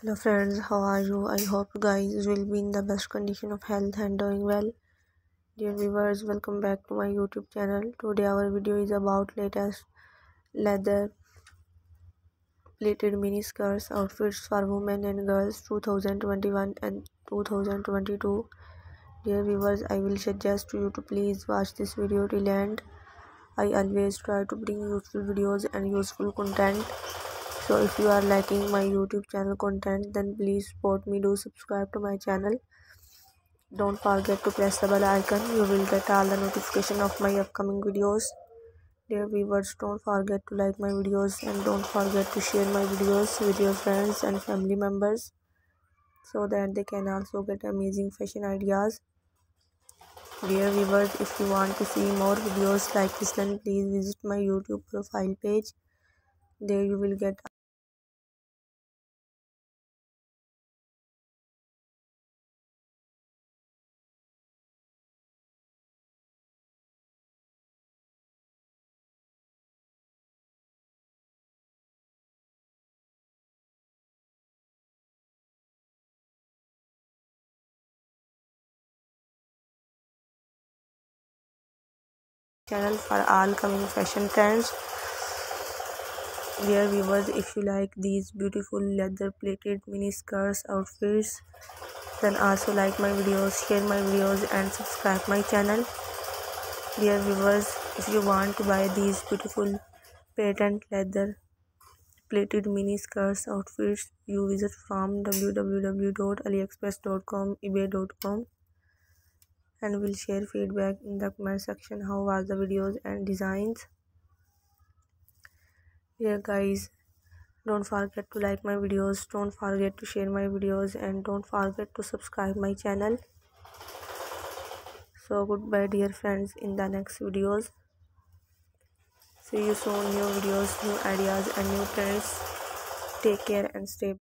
hello friends. How are you? I hope you guys will be in the best condition of health and doing well. Dear viewers welcome back to my youtube channel. Today our video is about latest leather pleated mini skirts outfits for women and girls 2021 and 2022 dear viewers i will suggest to you to please watch this video till end. I always try to bring useful videos and useful content so if you are liking my youtube channel content then please support me. Do subscribe to my channel. Don't forget to press the bell icon. You will get all the notification of my upcoming videos. Dear viewers don't forget to like my videos and don't forget to share my videos with your friends and family members so that they can also get amazing fashion ideas. Dear viewers if you want to see more videos like this then please visit my youtube profile page. There you will get channel for all coming fashion trends. Dear viewers if you like these beautiful leather pleated mini skirts outfits then also like my videos share my videos and subscribe my channel. Dear viewers if you want to buy these beautiful patent leather pleated mini skirts outfits you visit from www.aliexpress.com ebay.com and will share feedback in the comment section. How was the videos and designs? Yeah guys don't forget to like my videos don't forget to share my videos and don't forget to subscribe my channel. So goodbye dear friends in the next videos. See you soon new videos new ideas and new trends. Take care and stay